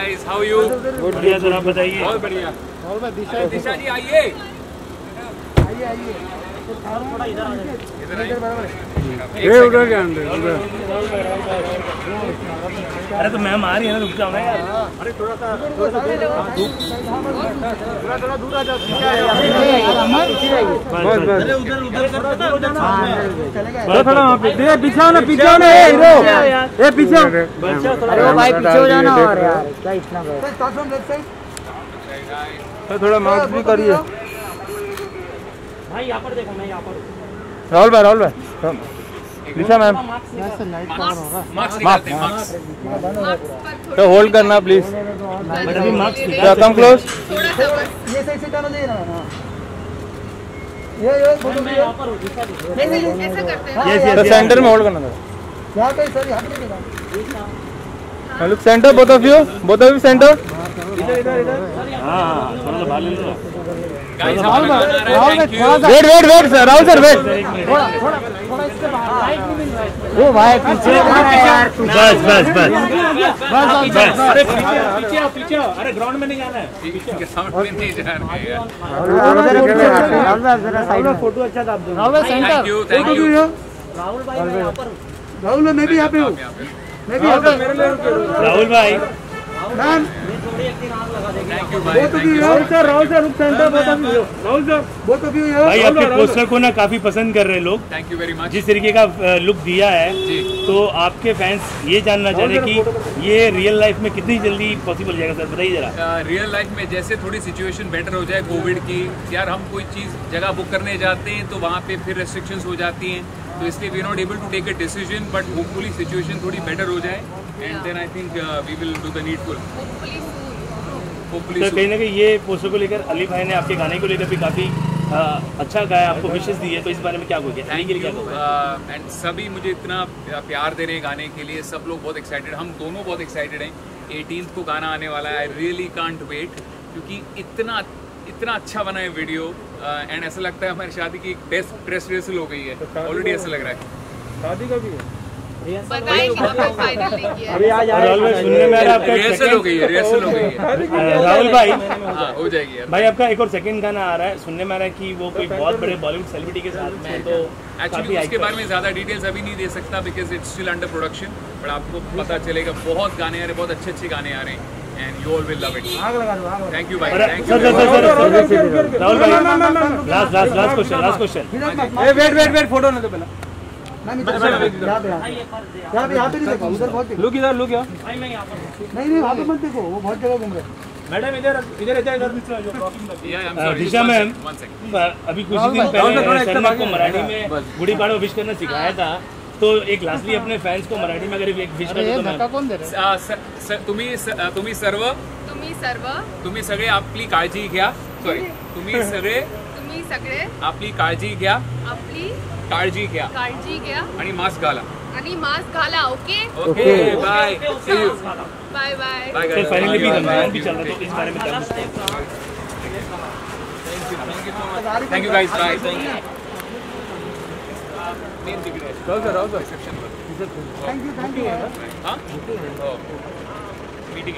guys, how you good बढ़िया sir आप बताइए। बहुत बढ़िया। और मैं दिशा दिशा जी आइए। आइए आइए। ये उधर क्या अंदर उधर अरे तो मैम आ रही है ना रुक जाओ ना यार अरे थोड़ा सा थोड़ा थोड़ा थोड़ा दूर आ जाओ बस बस उधर उधर कर बस थोड़ा वहाँ पे ये पीछे ना पीछे ना ये हीरो ये पीछे आओ अरे वो भाई पीछे हो जाना और यार क्या इतना तो थोड़ा मास्क भी करिए। भाई यहाँ पर देखो मैं यहाँ पर राहुल भाई राहुल भाई। दिशा मैम। तो होल्ड करना प्लीज़ बट कम क्लोज ये सही से जाना चाहिए ना हाँ। ये ये भी है पर हो दो हैं। हाँ, तो सेंटर में होल्ड करना था। Look centre both of you both of you centre हाँ थोड़ा सा बाल ले लो। Wait wait wait sir Rahul sir wait थोड़ा थोड़ा थोड़ा इससे बाहर लाइट नहीं मिल रहा है ओ भाई पीछे बस बस बस बस अरे पीछे पीछे आओ पीछे आओ अरे ग्राउंड में नहीं जाना है के सामने नहीं जा रहे हैं यार राहुल भाई जरा साइड में फ़ोटो अच्छा दाब दो राहुल भाई थैंक यू थैंक राहुल भाई मैं यहाँ पर हूँ राहुल मैं भी यहाँ पे हूँ मैं भी यहाँ पे राहुल भाई मैम थोड़ी एक दिन आग लगा देंगे थैंक यू भाई Rahul sir Rahul sir Rahul sir आपके पोस्टर को ना काफ़ी पसंद कर रहे हैं लोग। थैंक यू वेरी मच जिस तरीके का लुक दिया है तो आपके फैंस ये जानना चाह रहे हैं कि ये रियल लाइफ में कितनी जल्दी पॉसिबल जाएगा सर बताइए जरा। रियल लाइफ में जैसे थोड़ी सिचुएशन बेटर हो जाए कोविड की यार हम कोई चीज़ जगह बुक करने जाते हैं तो वहाँ पे फिर रेस्ट्रिक्शंस हो जाती हैं। तो इसलिए we not able to take a decision but hopefully situation थोड़ी बेटर हो जाए। And then I think we will do the needful Hopefully soon. Hopefully तो कहीं ना कहीं ये पोस्टर को लेकर अली भाई ने आपके गाने को लेकर भी काफ़ी अच्छा गाया आपको विशेष दी है तो इस बारे में क्या कहोगे थैंक यू एंड सभी मुझे इतना प्यार दे रहे हैं गाने के लिए सब लोग बहुत एक्साइटेड हम दोनों बहुत एक्साइटेड हैं। 18th को गाना आने वाला है आई रियली कांट वेट क्योंकि इतना इतना अच्छा बना है वीडियो एंड ऐसा लगता है हमारी शादी की एक टेस्ट ड्रेस रिहर्सल हो गई है। ऑलरेडी ऐसा लग रहा है। शादी का भी बताएँगे हमें फाइनल नहीं किया है। आज राहुल भाई सुनने में आ आपका रिहर्सल हो गई है रिहर्सल हो गई है राहुल भाई हाँ हो जाएगी भाई आपका एक और सेकंड गाना आ रहा है सुनने में आ रहा है कि वो कोई बहुत बड़े बॉलीवुड सेलिब्रिटी के साथ में तो एक्चुअली उसके बारे में ज़्यादा डिटेल्स अभी नहीं दे सकता because it's still under production but आपको पता चलेगा बहुत गाने आ रहे हैं बहुत अच्छे अच्छे गाने आ रहे हैं and you all will love it आग लगा दो आग लगा थैंक यू भाई अरे, thank sir you sir sir sir sir Rahul भाई last last last question last question wait wait wait photo ना दो पहला यहाँ पे यहाँ पे नहीं देखो उधर बहुत लुक इधर लुक यहाँ नहीं नहीं वहाँ पे मत देखो वो बहुत जगह घूम रहे हैं। मैडम इधर इधर इधर इधर। दिशा मैम अभी कुछ दिन पहले सर ने आपको मराठी में गुड़ी पाड़वा विश करना सिखाया था तो एक लास्टली अपने फैंस को मराठी में अगर एक विश कर तो मैम कौन दे रहे तुम्ही स- तुम्ही सर्व तुम्ही सर्व तुम्ही सगळे आपली काळजी घ्या. सॉरी तुम्ही सगळे तुम्ही सगळे आपली काळजी घ्या. आपली काळजी घ्या. काळजी घ्या. आणि मास्क घाला. आणि मास्क घाला okay? Okay bye. See you bye bye. Bye sir finally भी रमज़ान भी चल रहा है तो इस बारे में thank you guys bye main तिकडे रिसेप्शन वर थैंक यू थैंक यू हाँ मीटिंग